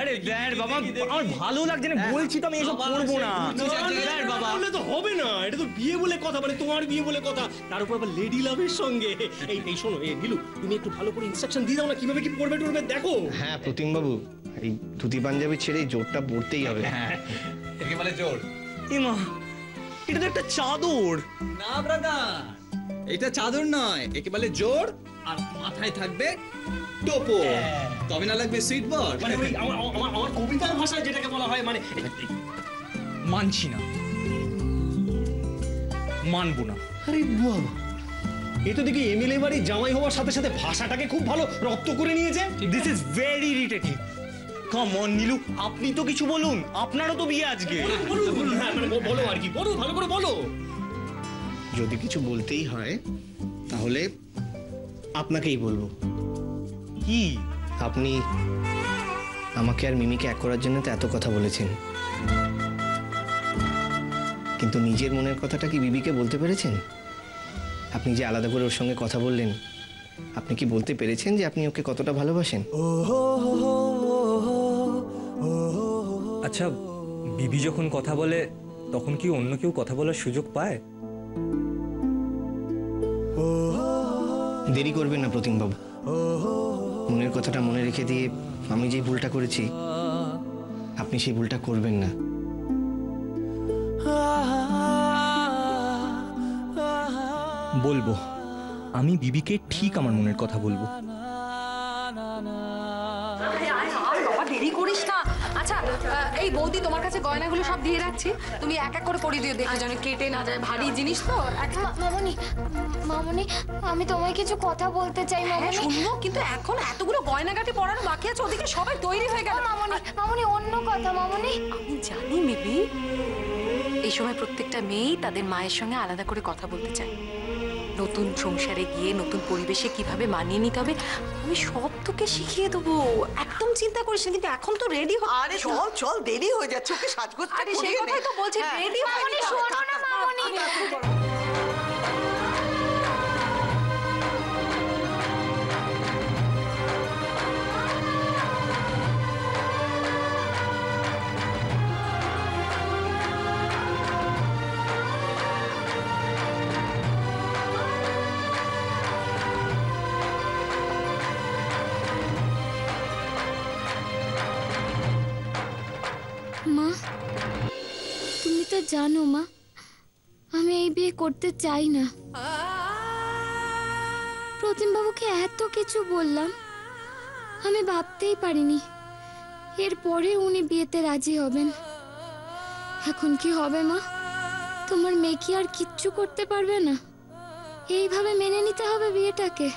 আরে দেখ বাবা আমার ভালো লাগছে না বলছি তো আমি এসব করব না। দেখ বাবা। বললে তো হবে না এটা তো বিয়ে বলে কথা মানে তোমার বিয়ে বলে কথা। তার উপর আবার লেডি লাভের সঙ্গে। এই এই শোনো এই নীলু তুমি একটু ভালো করে ইনস্ট্রাকশন দিয়ে দাও না কীভাবে কি পড়বে টড়বে দেখো। হ্যাঁ প্রতিমবাবু এই ধুতি পাঞ্জাবি ছেড়ে জোরটা পড়তেই হবে। একে বলে জোর। ইমা এটা তো একটা চাদর। না ব্রাদার এটা চাদর নয় একে বলে জোর। আর মাথায় থাকবে টোপো। তবে না লাগবে সুইট বল মানে ওই আমার আমার আমার কবিতার ভাষায় যেটাকে বলা হয় মানে মানছি না। মানবো না। আরে বাবা। এ তো দেখি এমএলএ বাড়ি জামাই হওয়ার সাথে সাথে ভাষাটাকে খুব ভালো রপ্ত করে নিয়েছে। This is very irritating come on Nilu আপনি তো কিছু বলুন। আপনারও তো বিয়ে আজকে। হ্যাঁ, মানে বলো আর কি। বলো ভালো করে বলো। যদি কিছু বলতেই হয় তাহলে আপনাকেই বলব। কি? আপনি আমাকে আর মিমিকে এক করার জন্য তো এত কথা বলেছেন। কিন্তু নিজের মনের কথাটা কি বিবিকে বলতে পেরেছেন? আপনি যে আলাদা করে ওর সঙ্গে কথা বললেন আপনি কি বলতে পেরেছেন যে আপনি ওকে কতটা ভালোবাসেন? আচ্ছা বিবি যখন কথা বলে তখন কি অন্য কেউ কথা বলার সুযোগ পায়? দেরি করবেন না প্রতিমবাবু। মনের কথাটা মনে রেখে দিয়ে আমি যে ভুলটা করেছি, আপনি সেই ভুলটা করবেন না। বলব, আমি বিবিকে ঠিক আমার মনের কথা বলব। আরে আয় আয় বাবা দেরি করিস না। আচ্ছা এই বৌদি তোমার কাছে গয়নাগুলো সব দিয়ে রাখছি। তুমি এক এক করে পরিয়ে দিও দেখে যেন কেটে না যায়। ভারী জিনিস তো মামনি মামনি আমি তোমায় কিছু কথা বলতে চাই হ্যাঁ মামনি। শুনব কিন্তু এখন এতগুলো গয়নাগাটি পরানো বাকি আছে ওদিকে সবাই তৈরি হয়ে গেল। মামনি মামনি অন্য কথা মামনি। আমি জানি মেবি। এই সময় প্রত্যেকটা মেয়েই তাদের মায়ের সঙ্গে আলাদা করে কথা বলতে চায়। নতুন সংসারে গিয়ে নতুন পরিবেশে কীভাবে মানিয়ে নিতে হবে আমি সব তোকে শিখিয়ে দেবো। একদম চিন্তা করিস না কিন্তু এখন তো রেডি আরে চল। চল দেরি হয়ে যাচ্ছে ওকে সাজগোজ আরে সেই কথাই তো বলছি রেডি হয়ে শোনো না মামনি। জানো মা, আমি এই বিয়ে করতে চাই না। প্রতিমবাবুকে এত কিছু বললাম, আমি ভাবতেই পারিনি। এরপরে উনি বিয়েতে রাজি হবেন। এখন কি হবে মা? তোমার মেয়ে কি আর কিচ্ছু করতে পারবে না? এইভাবে মেনে নিতে হবে বিয়েটাকে।